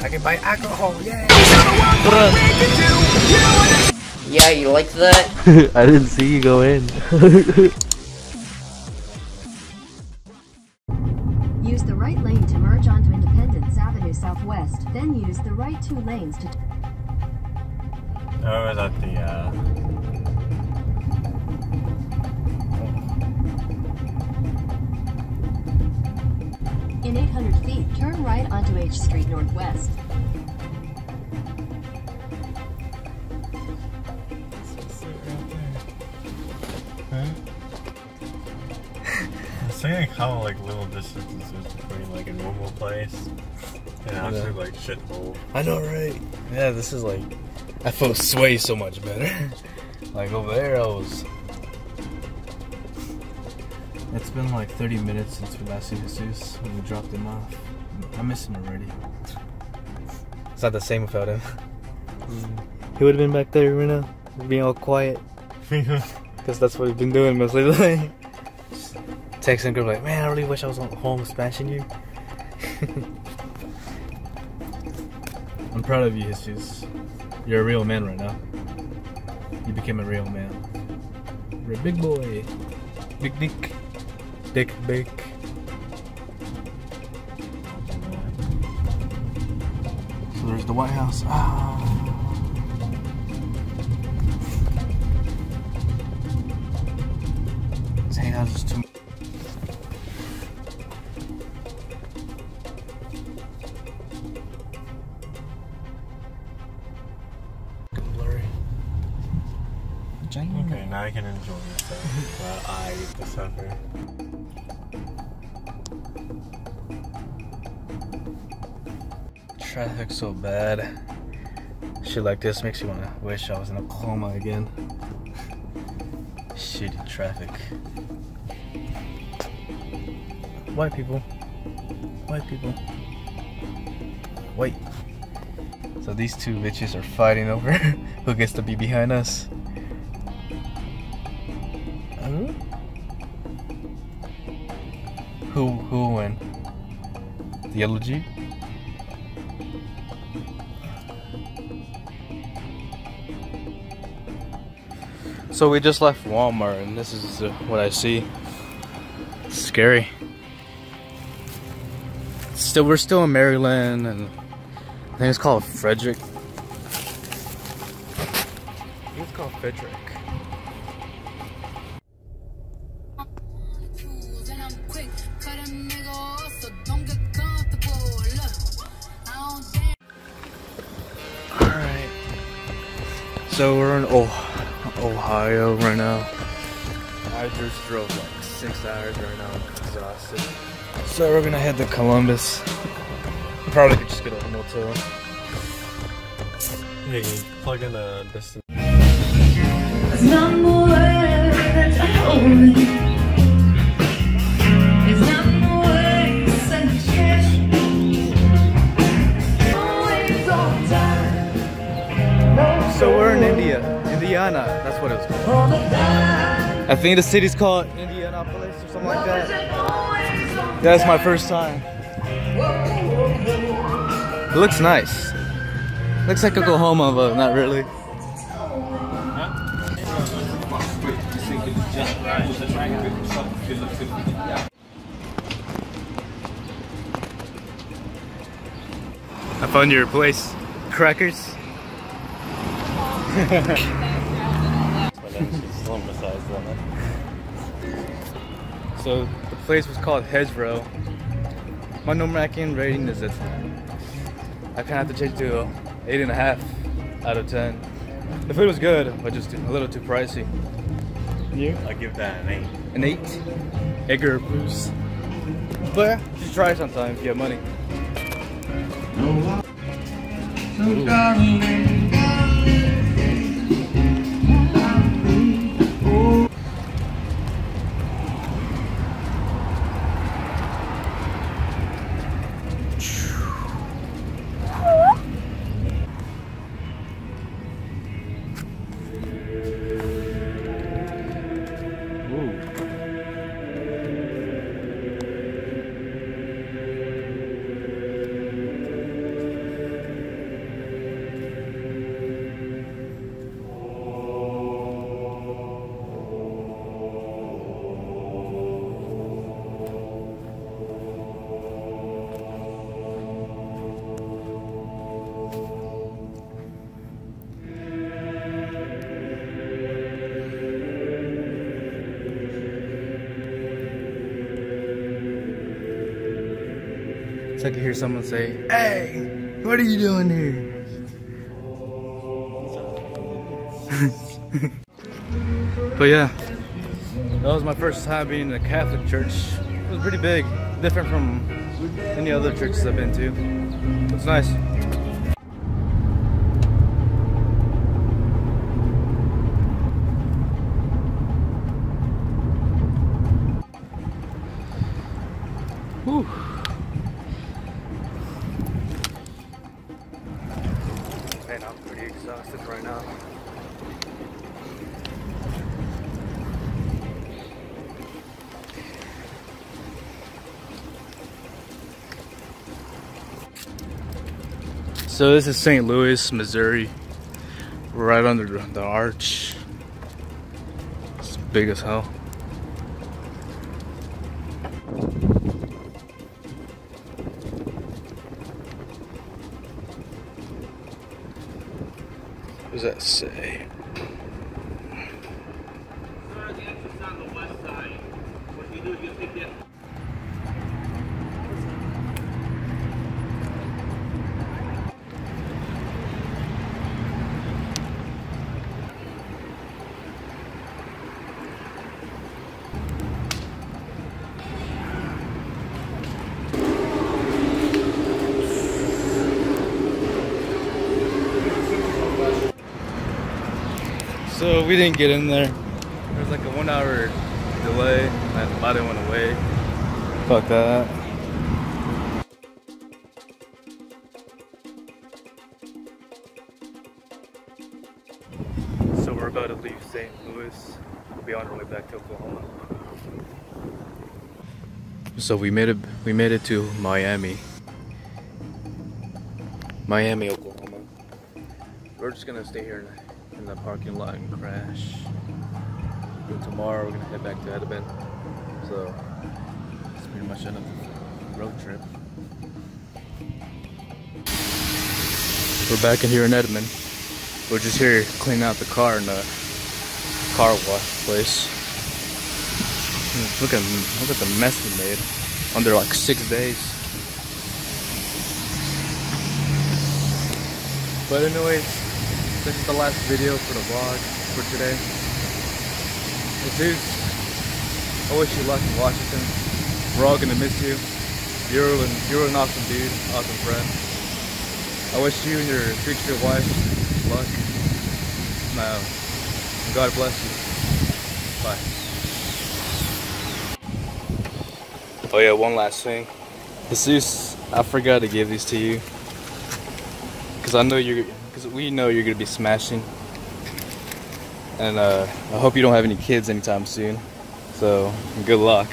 I can buy alcohol. Yay! Yeah, you like that? I didn't see you go in. Use the right lane to merge onto Independence Avenue Southwest, then use the right two lanes to Oh, is that the, uh... In 800 feet, turn right onto H Street Northwest. I'm saying how like little distances is between like a normal place and actually like shithole. I know, right? Yeah, this is like. I feel sway so much better. like over there, I was. It's been like 30 minutes since we last seen Jesus when we dropped him off. I miss him already. It's not the same without him. Mm. He would have been back there right now, being all quiet. Because that's what he's been doing mostly. Like, texting girl like, man, I really wish I was home smashing you. I'm proud of you, Jesus. You're a real man right now. You became a real man. You're a big boy. Big dick. Dick big. So there's the White House. Ah. Okay, now I can enjoy myself while I get to suffer. Traffic so bad. Shit like this makes you wanna wish I was in a coma again. Shitty traffic. White people. White people. Wait. So these two bitches are fighting over who gets to be behind us. Who who will win? The yellow So we just left Walmart and this is uh, what I see. It's scary. Still, we're still in Maryland and I think it's called Frederick. I think it's called Frederick. So we're in oh- Ohio right now. I just drove like six hours right now. I'm exhausted. So we're gonna head to Columbus. Probably could just get a motel. Hey, plug in a distance? We're in India, Indiana. That's what it was called. I think the city's called Indianapolis or something like that. That's my first time. It looks nice. Looks like Oklahoma, but not really. I found your place. Crackers. So the place was called Hedgerow. My Nomrakian rating is a 10. I kind of have to change to a eight and a half out of 10. The food was good, but just a little too pricey. You? I give that an 8. An eight. Egger boost. But yeah, you should try it sometime if you have money. Ooh. I can hear someone say, Hey, what are you doing here? but yeah, that was my first time being in a Catholic church. It was pretty big, different from any other churches I've been to. It's nice. Exhausted right now. So this is St. Louis, Missouri. Right under the the arch. It's big as hell. Does that say? So we didn't get in there. There was like a one hour delay and the body went away. Fuck that. So we're about to leave St. Louis. We'll be on our way back to Oklahoma. So we made it we made it to Miami. Miami, Oklahoma. We're just gonna stay here in the parking lot and crash. And tomorrow we're gonna head back to Edmond. So it's pretty much end of the road trip. We're back in here in Edmond. We're just here cleaning out the car in the uh, car wash place. Look at look at the mess we made under like six days. But anyways, this is the last video for the vlog for today. Jesus, I wish you luck in Washington. We're all gonna miss you. You're an, you're an awesome dude, awesome friend. I wish you and your future wife luck. Now, God bless you. Bye. Oh yeah, one last thing. Jesus, I forgot to give these to you. Cause I know you're, cause we know you're gonna be smashing. And uh, I hope you don't have any kids anytime soon. So, good luck.